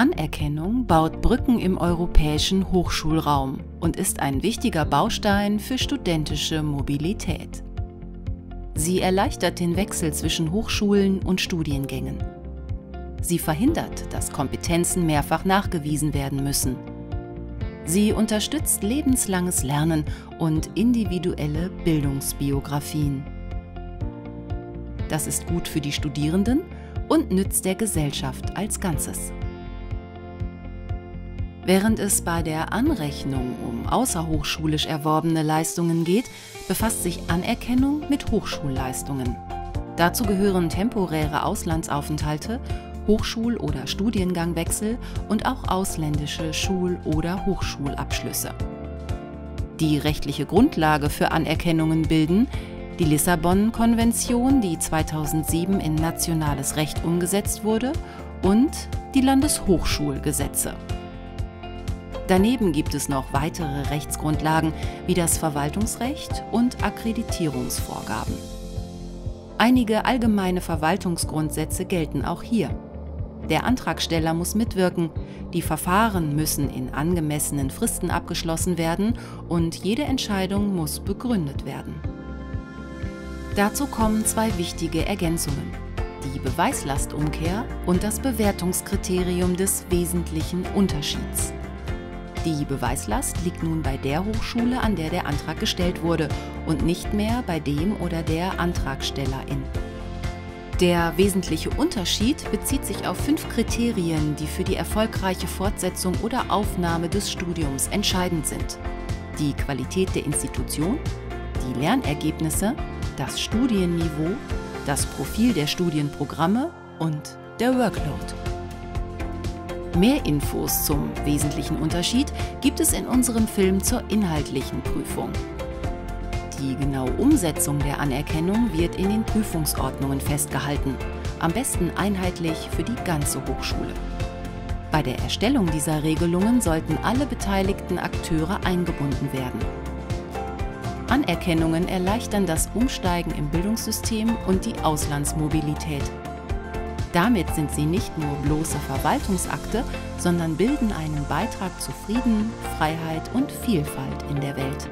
Anerkennung baut Brücken im europäischen Hochschulraum und ist ein wichtiger Baustein für studentische Mobilität. Sie erleichtert den Wechsel zwischen Hochschulen und Studiengängen. Sie verhindert, dass Kompetenzen mehrfach nachgewiesen werden müssen. Sie unterstützt lebenslanges Lernen und individuelle Bildungsbiografien. Das ist gut für die Studierenden und nützt der Gesellschaft als Ganzes. Während es bei der Anrechnung um außerhochschulisch erworbene Leistungen geht, befasst sich Anerkennung mit Hochschulleistungen. Dazu gehören temporäre Auslandsaufenthalte, Hochschul- oder Studiengangwechsel und auch ausländische Schul- oder Hochschulabschlüsse. Die rechtliche Grundlage für Anerkennungen bilden die Lissabon-Konvention, die 2007 in nationales Recht umgesetzt wurde, und die Landeshochschulgesetze. Daneben gibt es noch weitere Rechtsgrundlagen wie das Verwaltungsrecht und Akkreditierungsvorgaben. Einige allgemeine Verwaltungsgrundsätze gelten auch hier. Der Antragsteller muss mitwirken, die Verfahren müssen in angemessenen Fristen abgeschlossen werden und jede Entscheidung muss begründet werden. Dazu kommen zwei wichtige Ergänzungen. Die Beweislastumkehr und das Bewertungskriterium des wesentlichen Unterschieds. Die Beweislast liegt nun bei der Hochschule, an der der Antrag gestellt wurde und nicht mehr bei dem oder der Antragstellerin. Der wesentliche Unterschied bezieht sich auf fünf Kriterien, die für die erfolgreiche Fortsetzung oder Aufnahme des Studiums entscheidend sind. Die Qualität der Institution, die Lernergebnisse, das Studienniveau, das Profil der Studienprogramme und der Workload. Mehr Infos zum wesentlichen Unterschied gibt es in unserem Film zur inhaltlichen Prüfung. Die genaue Umsetzung der Anerkennung wird in den Prüfungsordnungen festgehalten, am besten einheitlich für die ganze Hochschule. Bei der Erstellung dieser Regelungen sollten alle beteiligten Akteure eingebunden werden. Anerkennungen erleichtern das Umsteigen im Bildungssystem und die Auslandsmobilität. Damit sind sie nicht nur bloße Verwaltungsakte, sondern bilden einen Beitrag zu Frieden, Freiheit und Vielfalt in der Welt.